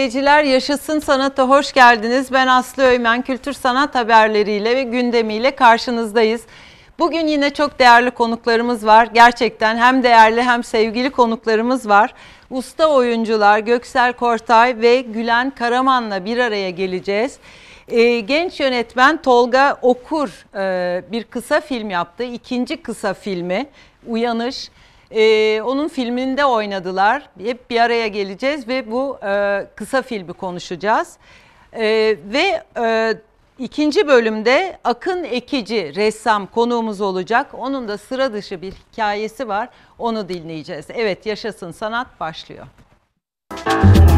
sevgili seyirciler. Yaşasın Sanat'a hoş geldiniz. Ben Aslı Öymen. Kültür sanat haberleriyle ve gündemiyle karşınızdayız. Bugün yine çok değerli konuklarımız var. Gerçekten hem değerli hem sevgili konuklarımız var. Usta oyuncular Göksel Kortay ve Gülen Karaman'la bir araya geleceğiz. Ee, genç yönetmen Tolga Okur e, bir kısa film yaptı. İkinci kısa filmi Uyanış. Ee, onun filminde oynadılar. Hep bir araya geleceğiz ve bu e, kısa filmi konuşacağız. Ee, ve e, ikinci bölümde Akın Ekici ressam konuğumuz olacak. Onun da sıra dışı bir hikayesi var. Onu dinleyeceğiz. Evet Yaşasın Sanat başlıyor. Evet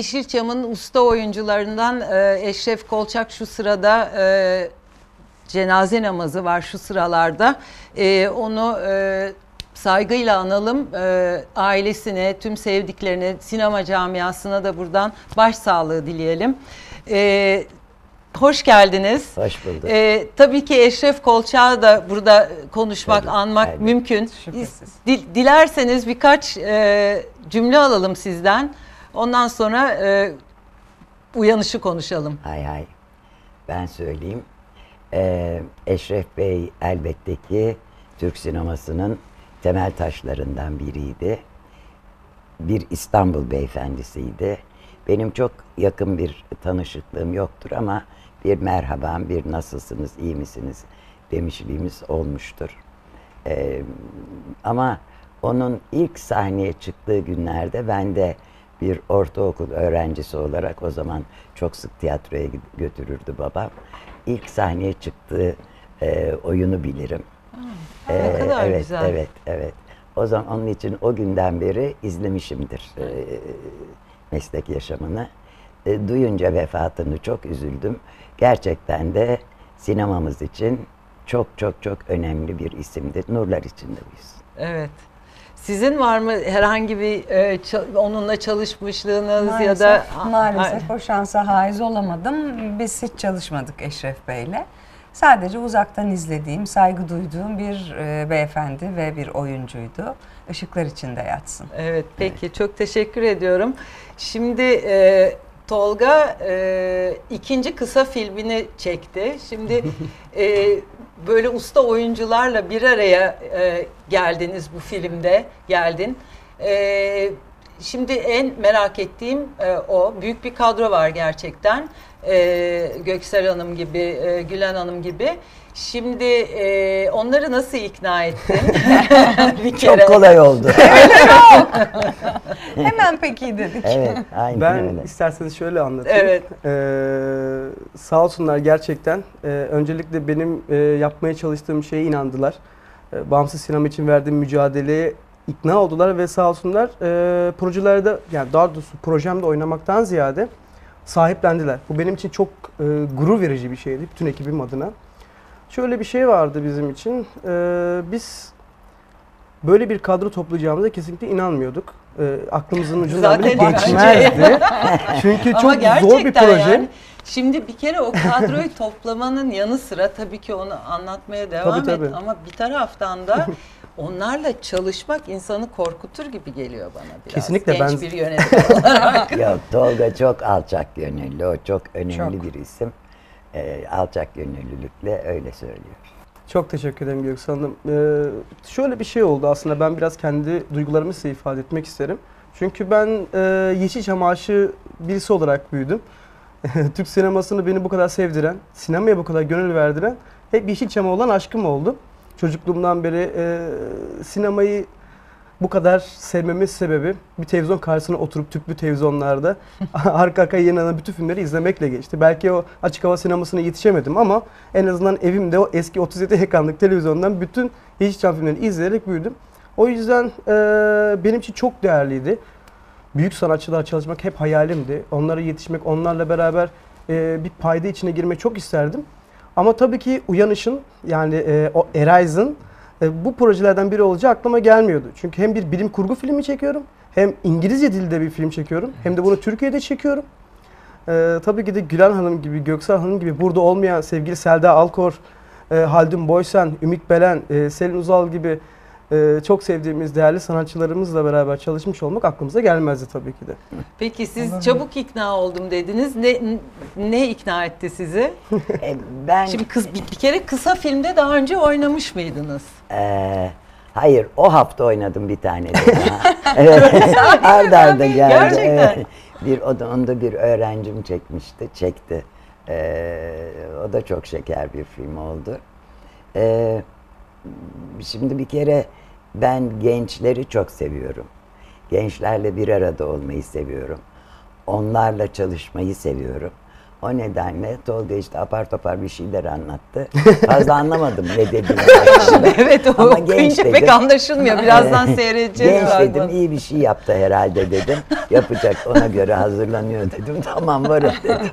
Yeşilçam'ın usta oyuncularından e, Eşref Kolçak şu sırada e, cenaze namazı var şu sıralarda. E, onu e, saygıyla analım. E, ailesine, tüm sevdiklerine, sinema camiasına da buradan başsağlığı dileyelim. E, hoş geldiniz. Hoş bulduk. E, tabii ki Eşref Kolçak'ı da burada konuşmak, Tabii, anmak elbette. mümkün. Şüphesiz. Dil- dilerseniz birkaç e, cümle alalım sizden. Ondan sonra e, uyanışı konuşalım. Hay hay. Ben söyleyeyim. Ee, Eşref Bey elbette ki Türk sinemasının temel taşlarından biriydi. Bir İstanbul beyefendisiydi. Benim çok yakın bir tanışıklığım yoktur ama bir merhabam, bir nasılsınız, iyi misiniz demişliğimiz olmuştur. Ee, ama onun ilk sahneye çıktığı günlerde ben de bir ortaokul öğrencisi olarak o zaman çok sık tiyatroya götürürdü babam. İlk sahneye çıktığı e, oyunu bilirim. ne Ee, kadar evet, güzel. evet, evet. O zaman onun için o günden beri izlemişimdir e, meslek yaşamını. E, duyunca vefatını çok üzüldüm. Gerçekten de sinemamız için çok çok çok önemli bir isimdir. Nurlar içinde uyusun. Evet. Sizin var mı herhangi bir e, onunla çalışmışlığınız ya Maalesef, da maalesef o şansa haiz olamadım. Biz hiç çalışmadık Eşref Bey'le. Sadece uzaktan izlediğim, saygı duyduğum bir e, beyefendi ve bir oyuncuydu. Işıklar içinde yatsın. Evet peki çok teşekkür ediyorum. Şimdi e, Tolga e, ikinci kısa filmini çekti. Şimdi e, böyle usta oyuncularla bir araya e, geldiniz bu filmde geldin. E, şimdi en merak ettiğim e, o. Büyük bir kadro var gerçekten. E, Göksel Hanım gibi, e, Gülen Hanım gibi. Şimdi e, onları nasıl ikna ettin? bir Çok kolay oldu. Hemen peki dedik. evet, aynen Ben öyle. isterseniz şöyle anlatayım. Evet. Ee, sağ olsunlar gerçekten. Ee, öncelikle benim e, yapmaya çalıştığım şeye inandılar. Ee, bağımsız sinema için verdiğim mücadeleye ikna oldular ve sağ olsunlar e, projelerde yani daha doğrusu projemde oynamaktan ziyade sahiplendiler. Bu benim için çok e, gurur verici bir şeydi bütün ekibim adına. Şöyle bir şey vardı bizim için. Ee, biz böyle bir kadro toplayacağımıza kesinlikle inanmıyorduk. Ee, aklımızın ucundan Zaten bile bence. geçmezdi. Çünkü çok zor bir proje. yani şimdi bir kere o kadroyu toplamanın yanı sıra tabii ki onu anlatmaya devam Tabii, et tabii. ama bir taraftan da onlarla çalışmak insanı korkutur gibi geliyor bana biraz. Kesinlikle, Genç ben- bir yönetmen olarak. Yok Tolga çok alçak gönüllü. O çok önemli Çok. bir isim. Ee, alçak gönüllülükle öyle söylüyor. Çok teşekkür ederim Göksel Hanım. Ee, şöyle bir şey oldu aslında ben biraz kendi duygularımı size ifade etmek isterim. Çünkü ben e, Yeşilçam aşığı birisi olarak büyüdüm. Türk sinemasını beni bu kadar sevdiren, sinemaya bu kadar gönül verdiren hep Yeşilçam'a olan aşkım oldu. Çocukluğumdan beri e, sinemayı bu kadar sevmemin sebebi bir televizyon karşısına oturup tüplü televizyonlarda arka arkaya yayınlanan bütün filmleri izlemekle geçti. Belki o açık hava sinemasına yetişemedim ama en azından evimde o eski 37 ekranlık televizyondan bütün Yeşilçam filmlerini izleyerek büyüdüm. O yüzden e, benim için çok değerliydi. büyük sanatçılar çalışmak hep hayalimdi. Onlara yetişmek, onlarla beraber e, bir payda içine girmek çok isterdim. Ama tabii ki Uyanış'ın yani e, o Arise'ın e, bu projelerden biri olacağı aklıma gelmiyordu. Çünkü hem bir bilim kurgu filmi çekiyorum, hem İngilizce dilde bir film çekiyorum, hem de bunu Türkiye'de çekiyorum. E, tabii ki de Gülen Hanım gibi, Göksel Hanım gibi burada olmayan sevgili Selda Alkor, e, Haldun Boysen, Ümit Belen, e, Selin Uzal gibi e, çok sevdiğimiz değerli sanatçılarımızla beraber çalışmış olmak aklımıza gelmezdi tabii ki de. Peki siz çabuk ikna oldum dediniz. Ne ne ikna etti sizi? E, ben Şimdi kız bir, bir kere kısa filmde daha önce oynamış mıydınız? e, hayır o hafta oynadım bir tane de daha. evet. Arda arda geldi. Gerçekten. Bir o da onda bir öğrencim çekmişti, çekti. E, o da çok şeker bir film oldu. E, şimdi bir kere ben gençleri çok seviyorum. Gençlerle bir arada olmayı seviyorum. Onlarla çalışmayı seviyorum. O nedenle Tolga işte apar topar bir şeyler anlattı. Fazla anlamadım ne dediğini. evet o Ama genç okuyunca pek dedim. anlaşılmıyor. Birazdan seyredeceğiz. Genç dedim iyi bir şey yaptı herhalde dedim. Yapacak ona göre hazırlanıyor dedim. Tamam varım dedim.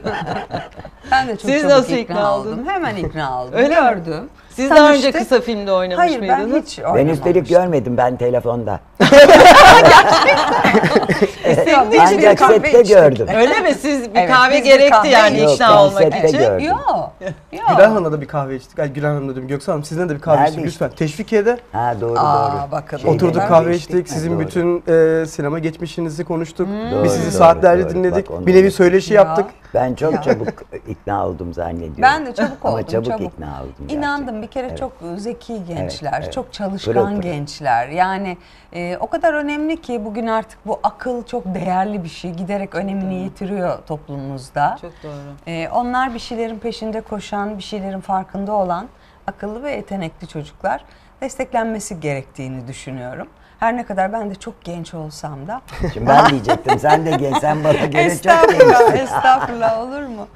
Ben de çok Siz çabuk nasıl ikna, ikna oldum. oldunuz? Hemen ikna oldum. Öyle mi? Siz daha önce Tanıştık. kısa filmde oynamış Hayır ben mıydınız? hiç Ben oynamamıştım. üstelik görmedim ben telefonda. Bir Ancak kahve sette içtik. gördüm. Öyle mi? Siz bir Evet, kahve gerekti kahve yani Yok, ikna ben olmak için. gördüm. Yok. Yok. Gülen Hanım'la da bir kahve içtik. Ay Gülen Hanım'la dedim. Göksel Hanım sizinle de bir kahve Nerede içtik lütfen. Teşvikiye'de Ha doğru Aa, doğru. bakın. Oturduk Ben kahve içtik. içtik. Sizin Doğru. bütün e, sinema geçmişinizi konuştuk. Doğru, Biz sizi doğru, saatlerce doğru. dinledik. Bir nevi söyleşi Ya. yaptık. Ben çok çabuk ikna oldum zannediyorum. Ben de çabuk oldum. Ama çabuk, ikna oldum. İnandım gerçekten. Bir kere Evet. çok zeki gençler, evet. çok çalışkan Pırıl pırıl. gençler. Yani e, o kadar önemli ki bugün artık bu akıl çok değerli bir şey. Giderek önemini yitiriyor toplumumuzda. Çok doğru. E, onlar bir şeylerin peşinde koşan, bir şeylerin farkında olan akıllı ve yetenekli çocuklar desteklenmesi gerektiğini düşünüyorum. Her ne kadar ben de çok genç olsam da Şimdi ben diyecektim sen de gel sen bana göre çok estağfurullah, gençsin. estağfurullah olur mu?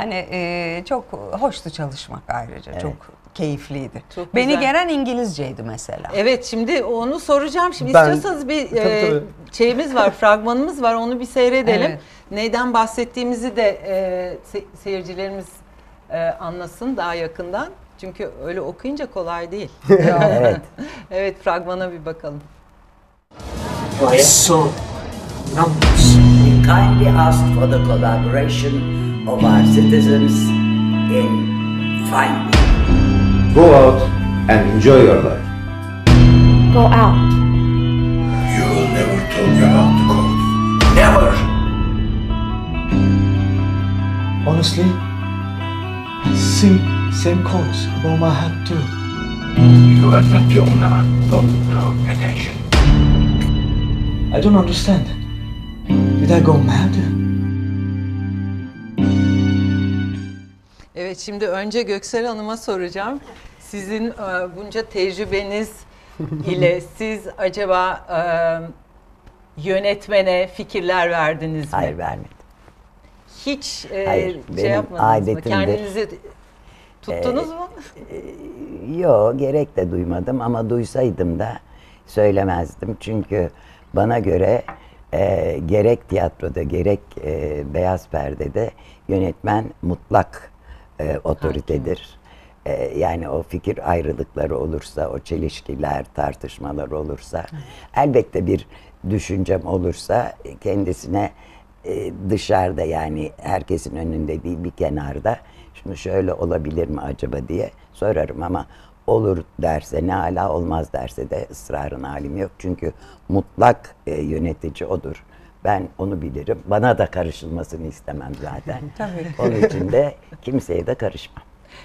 Yani e, çok hoştu çalışmak ayrıca. Çok keyifliydi. Çok Beni güzel. gelen İngilizceydi mesela. Evet şimdi onu soracağım. Şimdi Ben- istiyorsanız bir Tabii, e, tabii. şeyimiz var, fragmanımız var. Onu bir seyredelim. Evet. Neyden bahsettiğimizi de e, se- seyircilerimiz e, anlasın daha yakından. Çünkü öyle okuyunca kolay değil. evet. evet fragmana bir bakalım. I saw numbers. We kindly ask for the collaboration of our citizens in finding. Go out and enjoy your life. Go out. You will never talk about the code. Never. Honestly, I see same codes above my head too. You are not young now. Don't pay attention. I don't understand. Did I go mad? Evet şimdi önce Göksel Hanım'a soracağım. Sizin e, bunca tecrübeniz ile siz acaba e, yönetmene fikirler verdiniz mi? Hayır vermedim. Hiç e, Hayır, şey yapmadınız mı? adetimdir. Kendinizi tuttunuz mu? Yo gerek de duymadım ama duysaydım da söylemezdim. Çünkü bana göre e, gerek tiyatroda gerek e, beyaz perdede yönetmen mutlak e, otoritedir. E, yani o fikir ayrılıkları olursa, o çelişkiler, tartışmalar olursa, elbette bir düşüncem olursa kendisine e, dışarıda yani herkesin önünde değil bir kenarda şunu şöyle olabilir mi acaba diye sorarım ama olur derse ne hala olmaz derse de ısrarın halim yok. Çünkü mutlak e, yönetici odur. Ben onu bilirim. Bana da karışılmasını istemem zaten. Tabii. Onun için de kimseye de karışmam.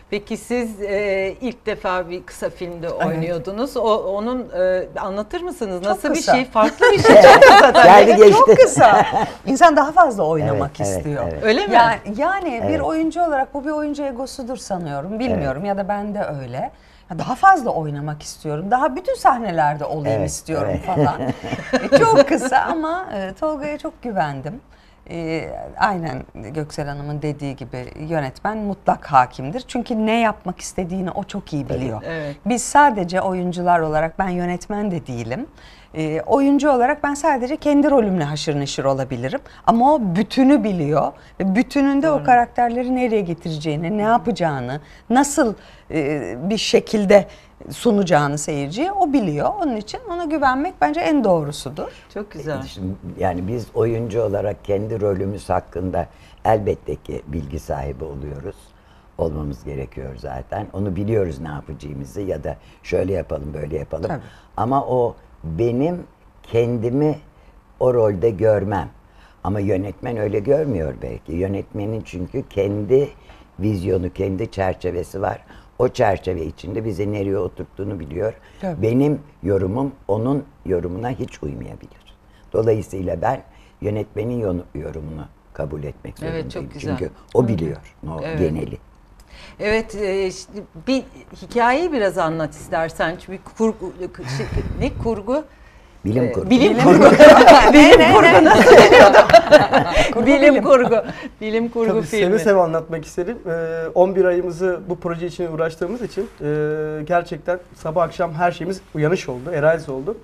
Peki siz e, ilk defa bir kısa filmde oynuyordunuz. O onun e, anlatır mısınız? Nasıl kısa. bir şey? Farklı bir şey. Çok kısa tabii. Geldi geçti. Çok kısa. İnsan daha fazla oynamak Evet, evet, istiyor. evet. Öyle mi? Yani, yani bir Evet. oyuncu olarak bu bir oyuncu egosudur sanıyorum. Bilmiyorum ya da ben de öyle. Daha fazla oynamak istiyorum. Daha bütün sahnelerde olayım Evet, istiyorum evet. falan. E, çok kısa ama e, Tolga'ya çok güvendim. E, aynen Göksel Hanım'ın dediği gibi yönetmen mutlak hakimdir. Çünkü ne yapmak istediğini o çok iyi biliyor. Evet. Biz sadece oyuncular olarak ben yönetmen de değilim. E, oyuncu olarak ben sadece kendi rolümle haşır neşir olabilirim. Ama o bütünü biliyor. Ve bütününde o karakterleri nereye getireceğini, ne yapacağını, nasıl e, bir şekilde sunacağını seyirciye o biliyor. Onun için ona güvenmek bence en doğrusudur. Çok güzel. Şimdi yani biz oyuncu olarak kendi rolümüz hakkında elbette ki bilgi sahibi oluyoruz. Olmamız gerekiyor zaten. Onu biliyoruz ne yapacağımızı ya da şöyle yapalım böyle yapalım. Tabii. Ama o benim kendimi o rolde görmem. Ama yönetmen öyle görmüyor belki. Yönetmenin çünkü kendi vizyonu, kendi çerçevesi var. O çerçeve içinde bizi nereye oturttuğunu biliyor. Tabii. Benim yorumum onun yorumuna hiç uymayabilir. Dolayısıyla ben yönetmenin yorumunu kabul etmek Evet, zorundayım. çok güzel. Çünkü o biliyor o Evet. geneli. Evet, e, işte bir hikayeyi biraz anlat istersen. Çünkü kurgu, şey, ne kurgu? Bilim Ee, kurgu. Bilim kurgu. bilim kurgu nasıl deniyordu? bilim kurgu. Bilim kurgu Tabii filmi. seve seve anlatmak isterim. Ee, 11 ayımızı bu proje için uğraştığımız için e, gerçekten sabah akşam her şeyimiz uyanış oldu, erayz oldu.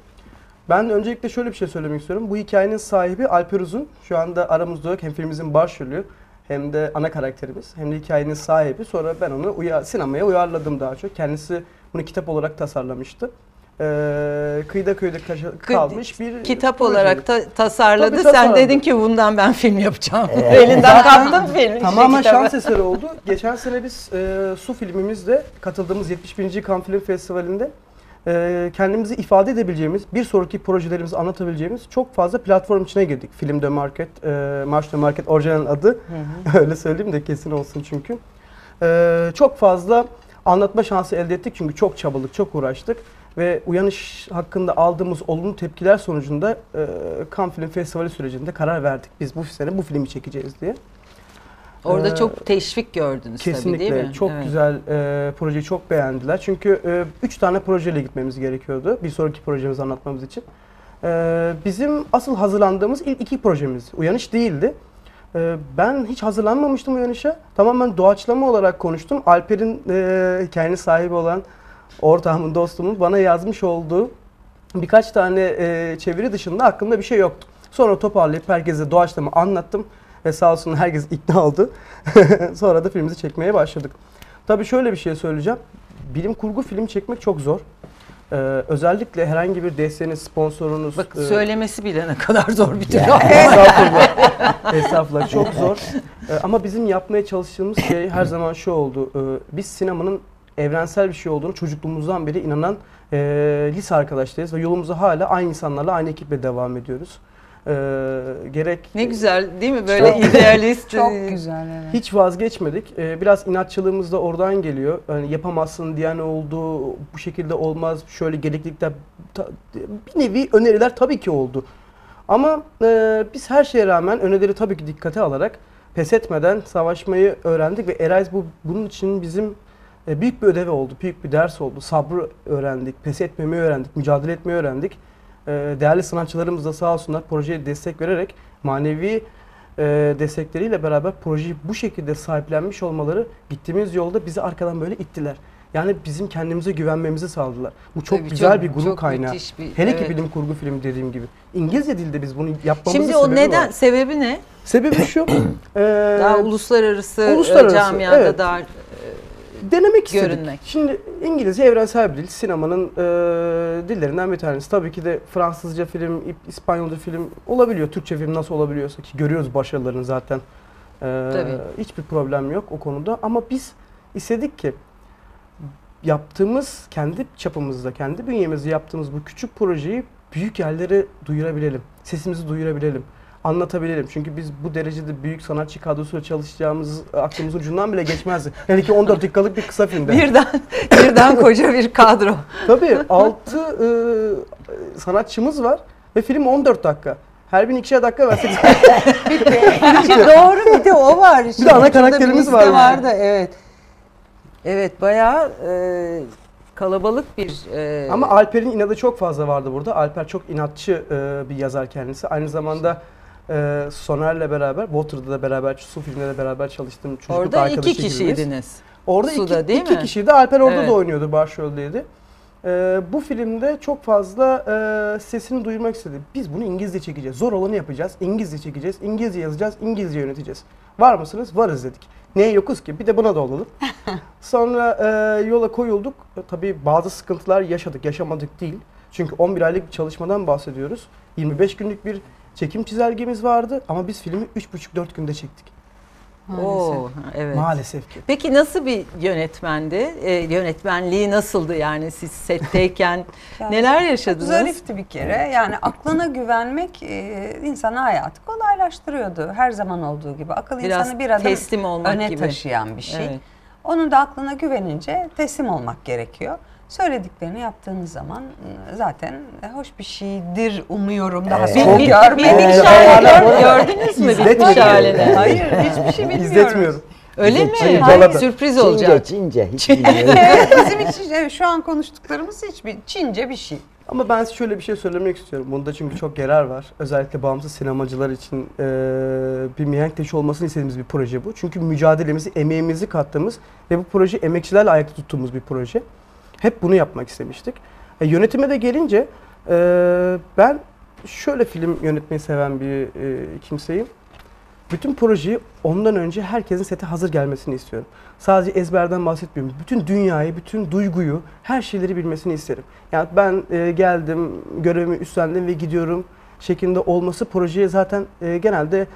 Ben öncelikle şöyle bir şey söylemek istiyorum. Bu hikayenin sahibi Alper Uzun. Şu anda aramızda yok. Hem filmimizin başrolü hem de ana karakterimiz hem de hikayenin sahibi. Sonra ben onu uya- sinemaya uyarladım daha çok. Kendisi bunu kitap olarak tasarlamıştı. Ee, kıyıda köyde kaşa- kalmış bir Kitap projeydi. olarak ta- tasarladı. Tabii Sen tasarladı. dedin ki bundan ben film yapacağım. Elinden kaptın film. Tamamen kitabı. şans eseri oldu. Geçen sene biz e, Su filmimizde katıldığımız 71. Cannes Film Festivali'nde e, kendimizi ifade edebileceğimiz, bir sonraki projelerimizi anlatabileceğimiz çok fazla platform içine girdik. Film de Market, e, March de Market orijinal adı. Öyle söyleyeyim de kesin olsun çünkü. E, çok fazla anlatma şansı elde ettik çünkü çok çabalık, çok uğraştık. Ve uyanış hakkında aldığımız olumlu tepkiler sonucunda e, Cannes Film Festivali sürecinde karar verdik. Biz bu sene bu filmi çekeceğiz diye. Orada Ee, çok teşvik gördünüz Kesinlikle. tabii değil mi? Çok Evet. güzel e, projeyi çok beğendiler. Çünkü e, üç tane projeyle gitmemiz gerekiyordu. Bir sonraki projemizi anlatmamız için. E, bizim asıl hazırlandığımız ilk iki projemiz. Uyanış değildi. E, ben hiç hazırlanmamıştım Uyanış'a. Tamamen doğaçlama olarak konuştum. Alper'in e, hikayenin sahibi olan ortağımın, dostumun bana yazmış olduğu birkaç tane e, çeviri dışında aklımda bir şey yoktu. Sonra toparlayıp herkese doğaçlama anlattım ve sağ olsun herkes ikna oldu. Sonra da filmimizi çekmeye başladık. Tabii şöyle bir şey söyleyeceğim. Bilim kurgu film çekmek çok zor. Ee, özellikle herhangi bir desteğiniz, sponsorunuz... Bak e, söylemesi bile ne kadar zor bir tür. Estağfurullah. Estağfurullah. Çok zor. Ee, ama bizim yapmaya çalıştığımız şey her zaman şu oldu. Ee, biz sinemanın evrensel bir şey olduğunu çocukluğumuzdan beri inanan e, lise arkadaşlarıyız ve yolumuza hala aynı insanlarla aynı ekiple devam ediyoruz. Ee, gerek ne güzel değil mi? Böyle Çok- idealist. Çok e, güzel evet. hiç vazgeçmedik. Ee, biraz inatçılığımız da oradan geliyor. Yani yapamazsın diyen oldu, bu şekilde olmaz, şöyle gereklilikler, ta- bir nevi öneriler tabii ki oldu. Ama e, biz her şeye rağmen önerileri tabii ki dikkate alarak pes etmeden savaşmayı öğrendik ve Erais bu bunun için bizim e, büyük bir ödevi oldu, büyük bir ders oldu. Sabrı öğrendik, pes etmemeyi öğrendik, mücadele etmeyi öğrendik. E, değerli sanatçılarımız da sağ olsunlar projeye destek vererek manevi e, destekleriyle beraber projeyi bu şekilde sahiplenmiş olmaları gittiğimiz yolda bizi arkadan böyle ittiler. Yani bizim kendimize güvenmemizi sağladılar. Bu çok Tabii, güzel çok- bir gurur kaynağı. bir- Hele ki evet. bilim kurgu filmi dediğim gibi. İngilizce dilde biz bunu yapmamızın Şimdi o neden? var. Sebebi ne? Sebebi şu. e, Daha uluslararası, e, uluslararası, camiada evet. daha denemek istedik. görünmek. Şimdi İngilizce evrensel bir dil. Sinemanın e, dillerinden bir tanesi. Tabii ki de Fransızca film, İspanyolca film olabiliyor. Türkçe film nasıl olabiliyorsa ki görüyoruz başarılarını zaten. E, Tabii. Hiçbir problem yok o konuda. Ama biz istedik ki yaptığımız, kendi çapımızda, kendi bünyemizde yaptığımız bu küçük projeyi büyük yerlere duyurabilelim. Sesimizi duyurabilelim. Anlatabilelim. Çünkü biz bu derecede büyük sanatçı kadrosuyla çalışacağımız aklımızın ucundan bile geçmezdi. Hele ki 14 dakikalık bir kısa filmde. birden birden koca bir kadro. Tabii 6 sanatçımız var ve film 14 dakika. Her bin ikişer dakika versek Doğru bir de o var. Bir de ana karakterimiz var yani. vardı evet. Evet bayağı e, kalabalık bir e, Ama Alper'in inadı çok fazla vardı burada. Alper çok inatçı e, bir yazar kendisi. Aynı zamanda e, Soner'le beraber, Water'da da beraber, Su filminde de beraber çalıştığım çocukluk orada iki kişiydiniz. Orada Suda iki, değil iki mi? kişiydi. Alper orada Evet. da oynuyordu, başroldeydi. Ee, bu filmde çok fazla e, sesini duyurmak istedi. Biz bunu İngilizce çekeceğiz. Zor olanı yapacağız. İngilizce çekeceğiz. İngilizce yazacağız. İngilizce yöneteceğiz. Var mısınız? Varız dedik. Neye yokuz ki? Bir de buna da olalım. Sonra e, yola koyulduk. E, tabii bazı sıkıntılar yaşadık. Yaşamadık değil. Çünkü 11 aylık bir çalışmadan bahsediyoruz. 25 günlük bir çekim çizelgemiz vardı ama biz filmi 3,5-4 günde çektik. Oo, evet. Maalesef ki. Peki nasıl bir yönetmendi? Ee, yönetmenliği nasıldı yani siz setteyken? Yani neler Çok yaşadınız? zarifti bir kere. Yani aklına güvenmek e, insana hayatı kolaylaştırıyordu. Her zaman olduğu gibi. Akıl Biraz insanı bir adım teslim olmak öne gibi. taşıyan bir şey. Evet. Onun da aklına güvenince teslim olmak gerekiyor. Söylediklerini yaptığınız zaman e, zaten hoş bir şeydir umuyorum. Daha Çok- görmedik. Halini Hala- gör- gördünüz mü bitmiş halini? Hayır hiçbir şey bilmiyoruz. İzletmiyorum. Öyle mi? Çince. Hayır, sürpriz olacak. Çince, Çince. Hiç bilmiyorum. Bizim için evet, şu an konuştuklarımız hiçbir Çince bir şey. Ama ben size şöyle bir şey söylemek istiyorum. Bunda çünkü çok yarar var. Özellikle bağımsız sinemacılar için eee, bir mihenk taşı olmasını istediğimiz bir proje bu. Çünkü mücadelemizi, emeğimizi kattığımız ve bu proje emekçilerle ayakta tuttuğumuz bir proje. Hep bunu yapmak istemiştik. E, yönetime de gelince eee, ben şöyle film yönetmeyi seven bir eee, kimseyim. Bütün projeyi ondan önce herkesin sete hazır gelmesini istiyorum. Sadece ezberden bahsetmiyorum. Bütün dünyayı, bütün duyguyu, her şeyleri bilmesini isterim. Yani ben e, geldim, görevimi üstlendim ve gidiyorum şeklinde olması projeye zaten e, genelde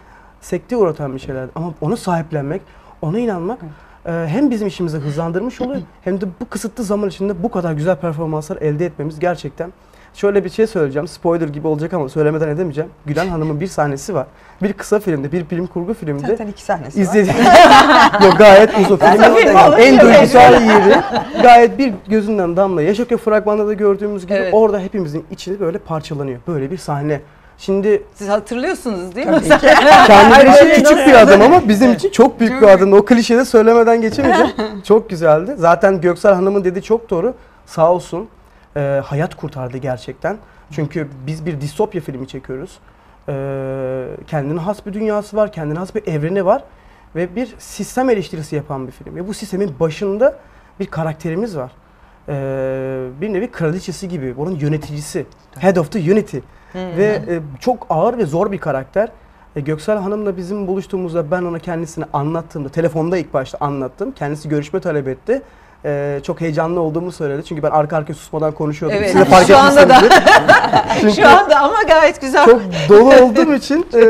sekte uğratan bir şeyler. Ama onu sahiplenmek, ona inanmak e, hem bizim işimizi hızlandırmış oluyor hem de bu kısıtlı zaman içinde bu kadar güzel performanslar elde etmemiz gerçekten Şöyle bir şey söyleyeceğim. Spoiler gibi olacak ama söylemeden edemeyeceğim. Gülen Hanım'ın bir sahnesi var. Bir kısa filmde, bir film kurgu filmde Zaten iki sahnesi var. İzledi. Yok gayet uzun. Filmin en duygusal yeri. Gayet bir gözünden damla. Yaşakya fragmanda da gördüğümüz gibi Evet. orada hepimizin içi böyle parçalanıyor. Böyle bir sahne. Şimdi Siz hatırlıyorsunuz değil mi? kendileri için küçük bir adım ama bizim için çok büyük bir adım. O klişede söylemeden geçemeyeceğim. çok güzeldi. Zaten Göksel Hanım'ın dediği çok doğru. Sağ olsun. e, hayat kurtardı gerçekten. Çünkü biz bir distopya filmi çekiyoruz. E, kendine has bir dünyası var, kendine has bir evreni var ve bir sistem eleştirisi yapan bir film. Ve bu sistemin başında bir karakterimiz var. E, bir nevi kraliçesi gibi, onun yöneticisi. Head of the Unity. Ve e, çok ağır ve zor bir karakter. E, Göksel Hanım'la bizim buluştuğumuzda ben ona kendisini anlattığımda, telefonda ilk başta anlattım. Kendisi görüşme talep etti. E, çok heyecanlı olduğumu söyledi. Çünkü ben arka arkaya susmadan konuşuyordum. Evet, Siz de fark şu anda da. Şu anda ama gayet güzel. çok dolu olduğum için e,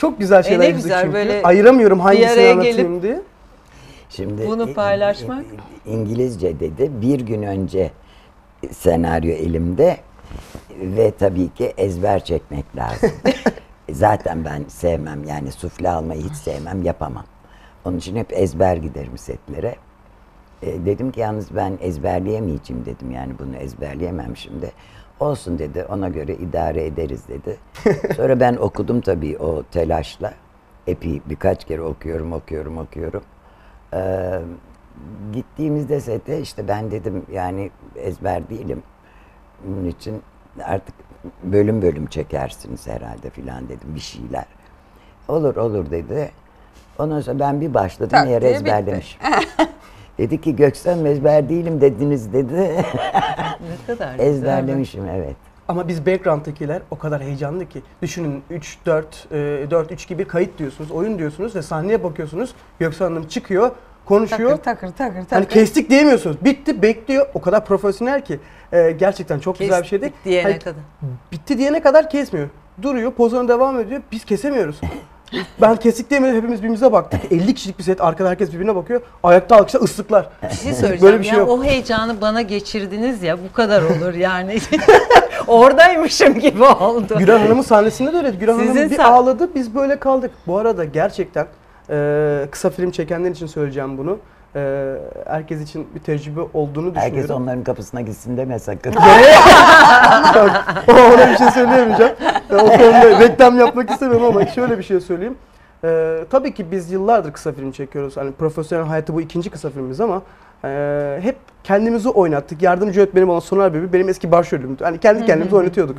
çok güzel şeyler ne yaptık güzel, çünkü. böyle Ayıramıyorum hangisini anlatayım diye. Şimdi Bunu paylaşmak. İngilizce dedi. Bir gün önce senaryo elimde ve tabii ki ezber çekmek lazım. Zaten ben sevmem yani sufle almayı hiç sevmem, yapamam. Onun için hep ezber giderim setlere. E, dedim ki yalnız ben ezberleyemeyeceğim dedim yani bunu ezberleyemem şimdi. Olsun dedi ona göre idare ederiz dedi. Sonra ben okudum tabii o telaşla. Epey birkaç kere okuyorum okuyorum okuyorum. Ee, gittiğimizde sete işte ben dedim yani ezber değilim. Bunun için artık bölüm bölüm çekersiniz herhalde filan dedim bir şeyler. Olur olur dedi. Ondan sonra ben bir başladım Tak yer ezberlemiş. dedi ki Göksel ezber değilim dediniz dedi. Ne kadar. Ezberlemişim evet. Ama biz background'takiler o kadar heyecanlı ki. Düşünün 3 4 4 3 gibi kayıt diyorsunuz, oyun diyorsunuz ve sahneye bakıyorsunuz. Göksel Hanım çıkıyor, konuşuyor. Takır takır takır takır. Hani kestik diyemiyorsunuz. Bitti, bekliyor. O kadar profesyonel ki. Ee, gerçekten çok güzel bir şeydi. Kestik diyene Hani kadar. bitti diyene kadar kesmiyor. Duruyor, pozuna devam ediyor. Biz kesemiyoruz. Ben kestik diyemedim. Hepimiz birbirimize baktık. 50 kişilik bir set. Arkada herkes birbirine bakıyor. Ayakta alkışla ıslıklar. Bir şey söyleyeceğim. Böyle bir şey ya yok. o heyecanı bana geçirdiniz ya bu kadar olur yani. Oradaymışım gibi oldu. Güran Hanım'ın sahnesinde de öyle. Güran Sizin Hanım bir sah- ağladı. Biz böyle kaldık. Bu arada gerçekten e, kısa film çekenler için söyleyeceğim bunu. E, herkes için bir tecrübe olduğunu düşünüyorum. Herkes onların kapısına gitsin deme sakın. O- Ona bir şey söyleyemeyeceğim. O konuda reklam yapmak istemiyorum ama şöyle bir şey söyleyeyim. Ee, tabii ki biz yıllardır kısa film çekiyoruz. Hani profesyonel hayatı bu ikinci kısa filmimiz ama e, hep kendimizi oynattık. Yardımcı öğretmenim olan Soner Bebi benim eski başrolümdü. Hani kendi kendimizi oynatıyorduk.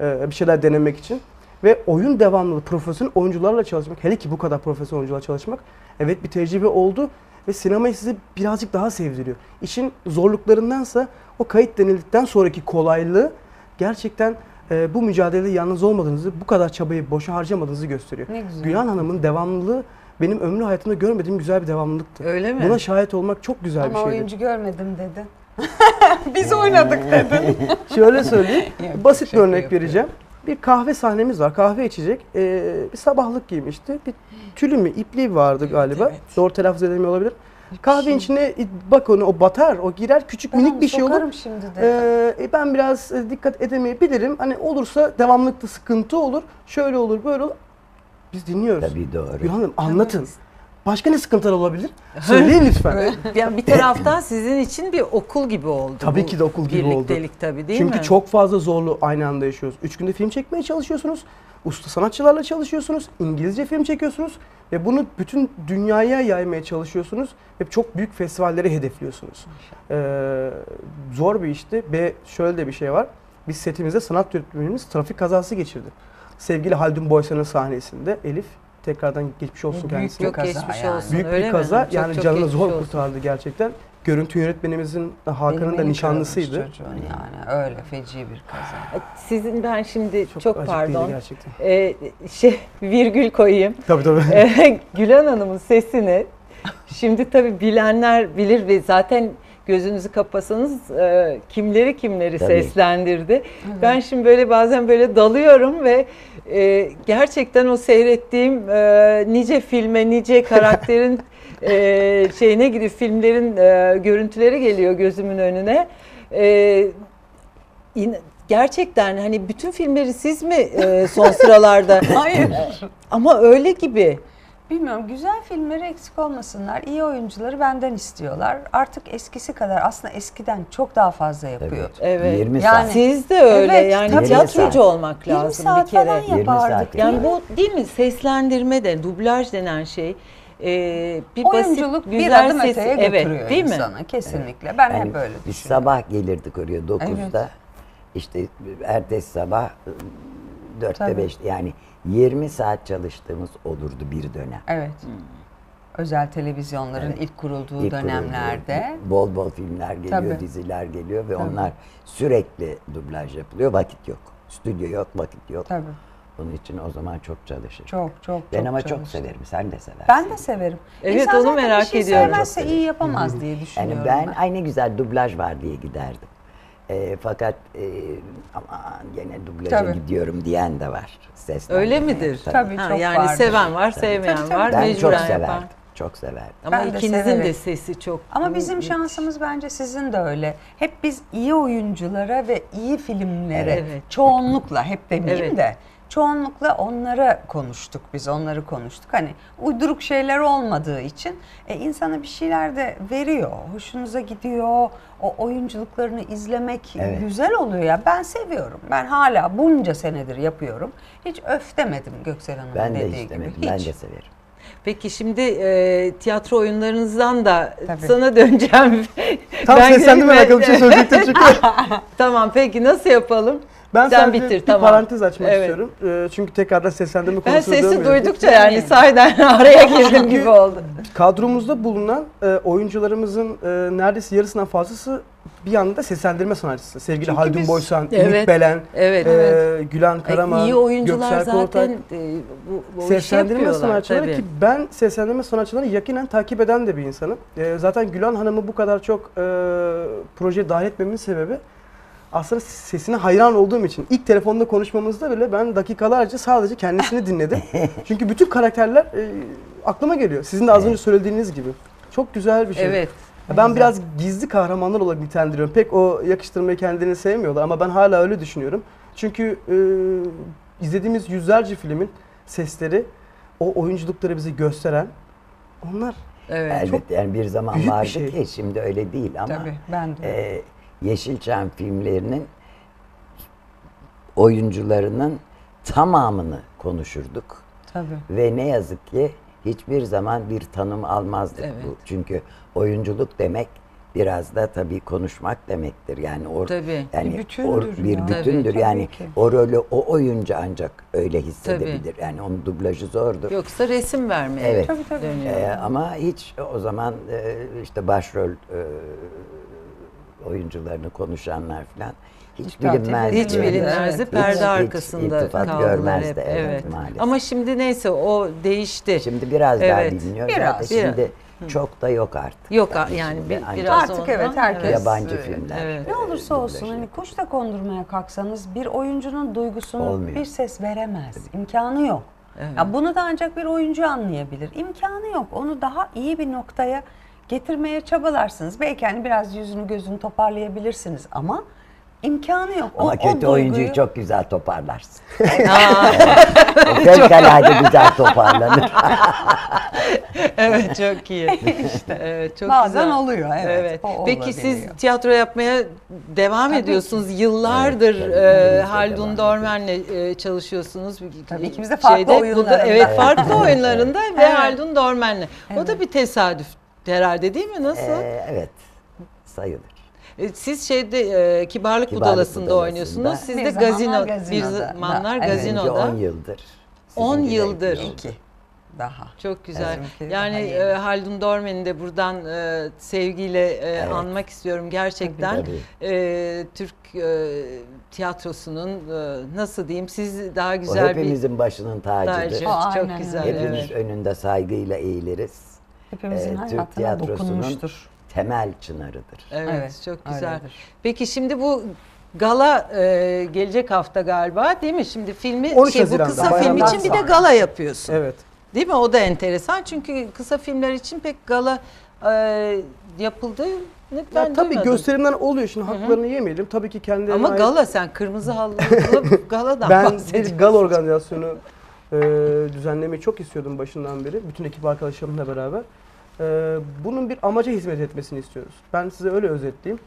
e, bir şeyler denemek için. Ve oyun devamlılığı, profesyonel oyuncularla çalışmak, hele ki bu kadar profesyonel oyuncularla çalışmak evet bir tecrübe oldu. ve sinemayı size birazcık daha sevdiriyor. İşin zorluklarındansa o kayıt denildikten sonraki kolaylığı gerçekten e, bu mücadelede yalnız olmadığınızı, bu kadar çabayı boşa harcamadığınızı gösteriyor. Ne güzel. Gülhan Hanım'ın devamlılığı benim ömrü hayatımda görmediğim güzel bir devamlılıktı. Öyle mi? Buna şahit olmak çok güzel Ama bir şeydi. oyuncu görmedim dedin. Biz oynadık dedin. Şöyle söyleyeyim, Yok, basit bir örnek yapıyorum. vereceğim. Bir kahve sahnemiz var, kahve içecek. Ee, bir sabahlık giymişti. Bir tülü mü, ipliği vardı galiba. evet. Doğru telaffuz edemiyor olabilir. Kahvenin içine bak onu, o batar, o girer, küçük Ben minik bir şey olur. şimdi de. Ee, e, ben biraz e, dikkat edemeyebilirim. Hani olursa devamlılıkta sıkıntı olur. Şöyle olur, böyle olur. Biz dinliyoruz. Tabii doğru. Hanım anlatın. Başka ne sıkıntılar olabilir? Söyleyin lütfen. Yani bir taraftan sizin için bir okul gibi oldu. Tabii ki de okul gibi oldu. Birliktelik tabii değil Çünkü mi? çok fazla zorlu aynı anda yaşıyoruz. Üç günde film çekmeye çalışıyorsunuz. Usta sanatçılarla çalışıyorsunuz. İngilizce film çekiyorsunuz. Ve bunu bütün dünyaya yaymaya çalışıyorsunuz. Ve çok büyük festivalleri hedefliyorsunuz. Ee, zor bir işti. Ve şöyle de bir şey var. Biz setimizde sanat yönetmenimiz trafik kazası geçirdi. Sevgili Haldun Boysan'ın sahnesinde Elif tekrardan geçmiş olsun Büyük kendisine. Çok kaza geçmiş yani. olsun. Büyük öyle bir mi? kaza. Çok yani çok canını geçmiş zor olsun. kurtardı gerçekten. Görüntü yönetmenimizin Hakan'ın da nişanlısıydı. çocuğun Yani öyle feci bir kaza. Sizin ben şimdi çok, Çok, acıklıydı pardon. gerçekten. Ee, şey virgül koyayım. Tabii tabii. Ee, Gülen Hanım'ın sesini şimdi tabii bilenler bilir ve zaten gözünüzü kapasanız e, kimleri kimleri Tabii. seslendirdi. Ben şimdi böyle bazen böyle dalıyorum ve e, gerçekten o seyrettiğim e, nice filme, nice karakterin e, şeyine gidip filmlerin e, görüntüleri geliyor gözümün önüne. E, in- gerçekten hani bütün filmleri siz mi e, son sıralarda? Hayır. Ama öyle gibi. Bilmiyorum güzel filmleri eksik olmasınlar. İyi oyuncuları benden istiyorlar. Artık eskisi kadar aslında eskiden çok daha fazla yapıyor. Evet. 20 Yani- saat. Siz de öyle Evet, yani tiyatrocu 20 olmak 20 lazım saat bir kere. falan 20 yapardık. saat. Yani bu değil mi seslendirme de dublaj denen şey e, bir Oyunculuk basit bir güzel adım sesi öteye evet götürüyor değil mi? insanı kesinlikle. Ben Yani hep böyle biz düşünüyorum. sabah gelirdik oraya 9'da. İşte ertesi sabah ıı, 4'te Tabii. 5'te yani 20 saat çalıştığımız olurdu bir dönem. Evet. Özel televizyonların ilk kurulduğu İlk dönemlerde. kurulduğu, Bol bol filmler geliyor, Tabii. diziler geliyor ve Tabii. onlar sürekli dublaj yapılıyor. Vakit yok. Stüdyo yok, vakit yok. Tabii. Onun için o zaman çok çalışır. Çok çok ben çok ama çok çalıştım. severim. Sen de seversin. Ben de severim. Evet, İnsan onu zaten merak bir şey ediyorum. sevmezse Çok iyi yapamaz diye düşünüyorum Yani ben, ben. ay ne güzel dublaj var diye giderdim. E, fakat e, aman gene dublaja Tabii. gidiyorum diyen de var. Seslendirmeye. Öyle midir? Tabii, Ha, çok yani vardır. seven var, sevmeyen Tabii, tabii. var, Ben çok mecburen severdim. yapar. Çok severdim. Ama Ben de ikinizin severim. de sesi çok Ama bizim şansımız bence sizin de öyle. Hep biz iyi oyunculara ve iyi filmlere Evet. çoğunlukla hep demeyeyim Evet. de çoğunlukla onlara konuştuk biz onları konuştuk. Hani uyduruk şeyler olmadığı için e, insana bir şeyler de veriyor. Hoşunuza gidiyor. O oyunculuklarını izlemek Evet. güzel oluyor ya. Ben seviyorum. Ben hala bunca senedir yapıyorum. Hiç öf demedim Göksel Hanım'ın Ben de dediği hiç gibi. demedim. Hiç. Ben de severim. Peki şimdi e, tiyatro oyunlarınızdan da Tabii. sana döneceğim. Tam Ben seslendirme gelip- alakalı bir şey söyleyecektim çünkü. tamam peki nasıl yapalım? Ben Sen sadece bitir, bir tamam. parantez açmak Evet. istiyorum. Ee, çünkü tekrardan seslendirme Ben konusuna sesi dönmüyorum. duydukça yani sahiden araya girdim gibi oldu. Kadromuzda bulunan e, oyuncularımızın e, neredeyse yarısından fazlası bir anda seslendirme sanatçısı. Sevgili Çünkü Haldun biz- Boysan, Evet, Ümit Belen, Evet. e, Gülen Ay, Karaman, İyi oyuncular Göksel zaten Kortay. e, bu, bu Seslendirme sanatçıları tabii. ki ben seslendirme sanatçılarını yakinen takip eden de bir insanım. E, zaten Gülen Hanım'ı bu kadar çok e, projeye dahil etmemin sebebi aslında sesine hayran olduğum için. ilk telefonda konuşmamızda bile ben dakikalarca sadece kendisini dinledim. Çünkü bütün karakterler e, aklıma geliyor. Sizin de az önce söylediğiniz gibi. Çok güzel bir şey. Evet. Ben biraz gizli kahramanlar olarak nitelendiriyorum. Pek o yakıştırmayı kendilerini sevmiyorlar ama ben hala öyle düşünüyorum. Çünkü e, izlediğimiz yüzlerce filmin sesleri, o oyunculukları bize gösteren onlar. Evet. Elbette yani bir zaman büyük bir vardı şey. ki şimdi öyle değil ama Tabii ben de. e, Yeşilçam filmlerinin oyuncularının tamamını konuşurduk. Tabii. Ve ne yazık ki hiçbir zaman bir tanım almazdık Evet. bu. Çünkü oyunculuk demek biraz da tabii konuşmak demektir. Yani or, Tabii. yani Bir bütündür bir ya. bütündür. Tabii, yani tabii ki. o rolü o oyuncu ancak öyle hissedebilir. Yani onun dublajı zordur. Yoksa resim vermeye Evet. Tabii, tabii. dönüyor. Ee, ama hiç o zaman e, işte başrol e, oyuncularını konuşanlar falan hiç Hiç bilinmezdi. Hiç Evet. bilinmezdi. Evet. Perde Hiç- hiç arkasında iltifat kaldılar görmezdi, hep. evet, Evet. maalesef. Ama şimdi neyse o değişti. Şimdi biraz daha Evet. biliniyor. Biraz, Zaten şimdi çok da yok artık. Yok a- yani bir- biraz Artık ondan, evet, herkes- yabancı Evet. filmler. Evet. Ne olursa olsun hani kuş da kondurmaya kalksanız bir oyuncunun duygusunu Olmuyor. bir ses veremez. İmkanı yok. Ya bunu da ancak bir oyuncu anlayabilir. İmkanı yok. Onu daha iyi bir noktaya getirmeye çabalarsınız. Belki hani biraz yüzünü gözünü toparlayabilirsiniz ama imkanı yok. O- Ama o kötü oyuncuyu duyguyu- çok güzel toparlarsın. o fevkalade güzel toparlanır. Evet çok iyi. İşte evet çok Bazen güzel. oluyor, evet. O Peki siz tiyatro yapmaya devam Tabii ediyorsunuz. Yıllardır Evet, e, Haldun Dormen'le e, çalışıyorsunuz. Tabii, ikimiz de farklı bu da- oyunlarında. evet farklı oyunlarında ve Evet. Haldun Dormen'le. O da bir tesadüf herhalde değil mi? Nasıl? Ee, evet sayılır. E, Siz şeyde e, Kibarlık, Kibarlık Budalası'nda Budalası'nda. oynuyorsunuz. Siz Bir de gazino, bir zamanlar Evet. gazinoda. Benimki 10 yıldır. 10 Sizinki de yıldır. iki daha. Çok güzel. Bizimki Yani e. Haldun Dormen'i de buradan e, sevgiyle e, anmak istiyorum gerçekten. Tabii, E, Türk e, tiyatrosunun e, nasıl diyeyim siz daha O güzel bir hepimizin başının tacıdır. tacı. Aa, Çok güzel. Hepimiz Evet. önünde saygıyla eğiliriz. Hepimizin Ee, Türk tiyatrosunun dokunmuştur. temel çınarıdır. Evet, Evet, çok güzel. öyledir. Peki şimdi bu gala e, gelecek hafta galiba değil mi? Şimdi filmi 13 şey, bu kısa film için bir de gala yapıyorsun. Evet. Değil mi? O da enteresan çünkü kısa filmler için pek gala e, yapıldı. Ne, ben Ya tabii duymadım. gösterimler oluyor şimdi haklarını yemeyelim. Tabii ki kendilerine Ama ait- gala sen kırmızı halılı galadan ben bahsediyorsun. bir gala organizasyonu e, düzenlemeyi çok istiyordum başından beri. Bütün ekip arkadaşlarımla beraber. E, bunun bir amaca hizmet etmesini istiyoruz. Ben size öyle özetleyeyim.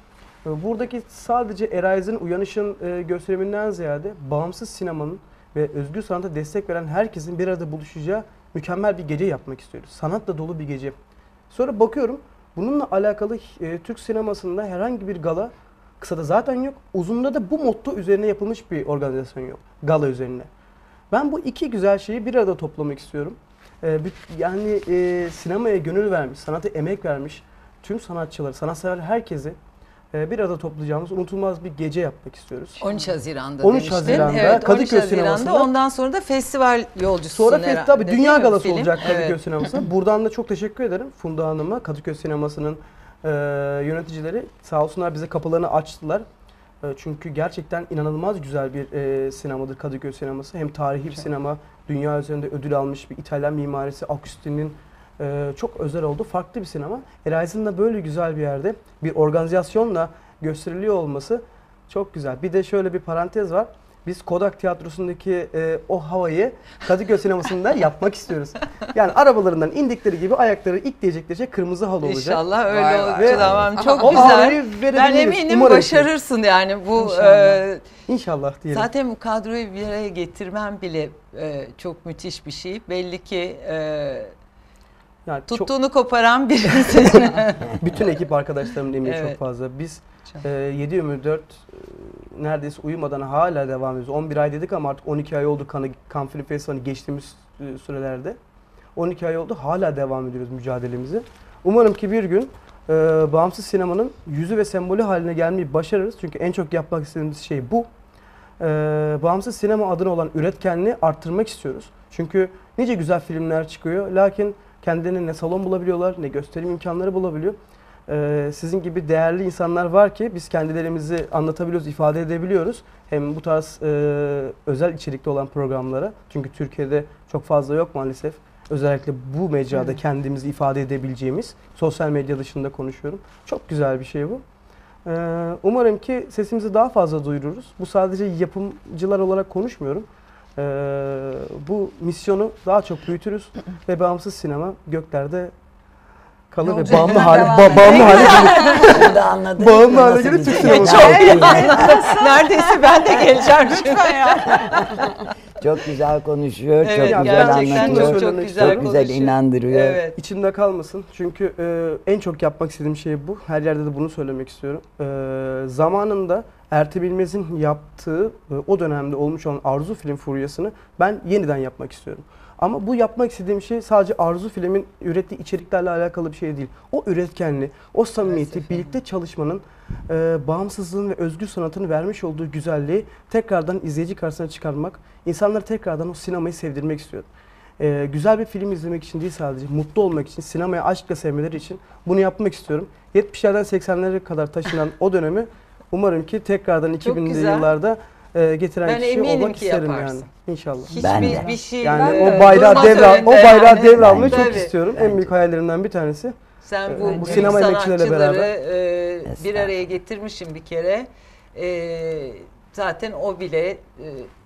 E, buradaki sadece Eraiz'in Uyanış'ın e, gösteriminden ziyade bağımsız sinemanın ve özgür sanata destek veren herkesin bir arada buluşacağı mükemmel bir gece yapmak istiyoruz. Sanatla dolu bir gece. Sonra bakıyorum bununla alakalı e, Türk sinemasında herhangi bir gala kısada zaten yok. Uzunda da bu motto üzerine yapılmış bir organizasyon yok. Gala üzerine. Ben bu iki güzel şeyi bir arada toplamak istiyorum. Ee, yani e, sinemaya gönül vermiş, sanata emek vermiş tüm sanatçıları, sanatsever herkesi e, bir arada toplayacağımız unutulmaz bir gece yapmak istiyoruz. 13 Haziran'da 13 demiştin. Haziran'da evet, Kadıköy 13 Haziran'da sinemasında. ondan sonra da festival yolcusun Sonra herhalde, fest, tabii Dünya Galası film? olacak Kadıköy Evet. Sineması'nda. Buradan da çok teşekkür ederim Funda Hanım'a, Kadıköy Sineması'nın e, yöneticileri. Sağ olsunlar bize kapılarını açtılar. E, çünkü gerçekten inanılmaz güzel bir e, sinemadır Kadıköy Sineması. Hem tarihi bir sinema, dünya üzerinde ödül almış bir İtalyan mimarisi Agustin'in e, çok özel oldu. Farklı bir sinema. Eraiz'in de böyle güzel bir yerde bir organizasyonla gösteriliyor olması çok güzel. Bir de şöyle bir parantez var. Biz Kodak Tiyatrosu'ndaki e, o havayı Kadıköy Sineması'nda yapmak istiyoruz. Yani arabalarından indikleri gibi ayakları ilk diyecekleri şey kırmızı halı olacak. İnşallah öyle Vay olacak. Tamam çok O güzel. Ben eminim Umarım ki. başarırsın yani bu İnşallah. e, İnşallah diyelim. zaten bu kadroyu bir araya getirmem bile e, çok müthiş bir şey. Belli ki e, yani çok, tuttuğunu koparan birisi. bütün ekip arkadaşlarımın emeği Evet. çok fazla. Biz Çok. e, 7-24 e, neredeyse uyumadan hala devam ediyoruz. 11 ay dedik ama artık 12 ay oldu Cannes Cannes Film Festivali geçtiğimiz e, sürelerde. 12 ay oldu hala devam ediyoruz mücadelemizi. Umarım ki bir gün e, bağımsız sinemanın yüzü ve sembolü haline gelmeyi başarırız. Çünkü en çok yapmak istediğimiz şey bu. E, bağımsız sinema adına olan üretkenliği arttırmak istiyoruz. Çünkü nice güzel filmler çıkıyor. Lakin kendilerine ne salon bulabiliyorlar ne gösterim imkanları bulabiliyor. E, sizin gibi değerli insanlar var ki biz kendilerimizi anlatabiliyoruz, ifade edebiliyoruz. Hem bu tarz e, özel içerikli olan programlara. Çünkü Türkiye'de çok fazla yok maalesef. Özellikle bu mecrada kendimizi ifade edebileceğimiz, sosyal medya dışında konuşuyorum. Çok güzel bir şey bu. Ee, umarım ki sesimizi daha fazla duyururuz. Bu sadece yapımcılar olarak konuşmuyorum. Ee, bu misyonu daha çok büyütürüz ve bağımsız sinema göklerde kalır ve bağımlı hale, ba- bağımlı hale gelir. Bağımlı hale bir Türk şey? sineması. Çok iyi. Neredeyse ben de geleceğim şimdi. Çok güzel konuşuyor, Evet, çok güzel gerçekten anlatıyor. çok çok güzel Çok güzel konuşuyor. inandırıyor. Evet. İçimde kalmasın. Çünkü e, en çok yapmak istediğim şey bu. Her yerde de bunu söylemek istiyorum. E, zamanında Ertuğ Bilmez'in yaptığı e, o dönemde olmuş olan Arzu film furyasını ben yeniden yapmak istiyorum. Ama bu yapmak istediğim şey sadece Arzu filmin ürettiği içeriklerle alakalı bir şey değil. O üretkenliği, o samimiyeti, birlikte çalışmanın e, bağımsızlığın ve özgür sanatın vermiş olduğu güzelliği tekrardan izleyici karşısına çıkarmak, insanlara tekrardan o sinemayı sevdirmek istiyorum. Ee, güzel bir film izlemek için değil sadece, mutlu olmak için, sinemaya aşkla sevmeleri için bunu yapmak istiyorum. 70'lerden 80'lere kadar taşınan o dönemi umarım ki tekrardan Çok 2000'li güzel. yıllarda e, getiren Ben kişi olmak ki isterim yaparsın. yani. İnşallah. Hiçbir Ben de. bir şey Yani Ben o bayrağı devral o bayrağı yani. devralmayı çok Tabii. istiyorum. En büyük hayallerimden bir tanesi. Sen Ee, bu, bu bu sinema emekçileriyle beraber. e, bir araya getirmişim bir kere. E, zaten o bile e,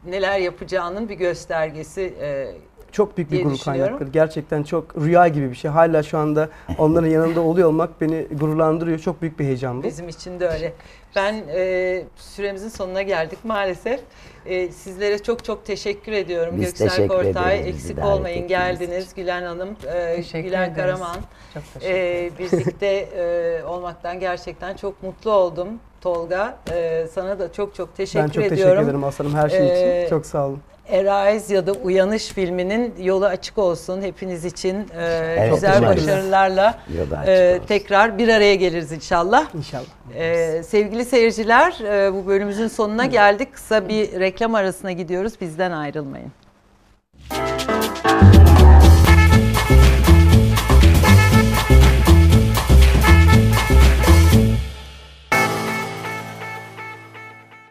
neler yapacağının bir göstergesi. E, Çok büyük bir gurur kaynakları. Gerçekten çok rüya gibi bir şey. Hala şu anda onların yanında oluyor olmak beni gururlandırıyor. Çok büyük bir heyecan bu. bizim için de öyle. Ben e, süremizin sonuna geldik maalesef. E, sizlere çok çok teşekkür ediyorum. Biz Göksel teşekkür Kortay bizi eksik olmayın geldiniz. Gülen Hanım, e, Teşekkür Gülen ederiz. Karaman. Çok teşekkür ederim. Ee, birlikte e, olmaktan gerçekten çok mutlu oldum Tolga. Ee, sana da çok çok teşekkür ben çok teşekkür ediyorum. ederim aslanım her şey Ee, için. Çok sağ olun. Arise ya da Uyanış filminin yolu açık olsun hepiniz için. Ee, Evet, güzel başarılarla e, tekrar bir araya geliriz inşallah. İnşallah. Ee, sevgili seyirciler e, bu bölümümüzün sonuna geldik. Kısa bir reklam arasına gidiyoruz. Bizden ayrılmayın.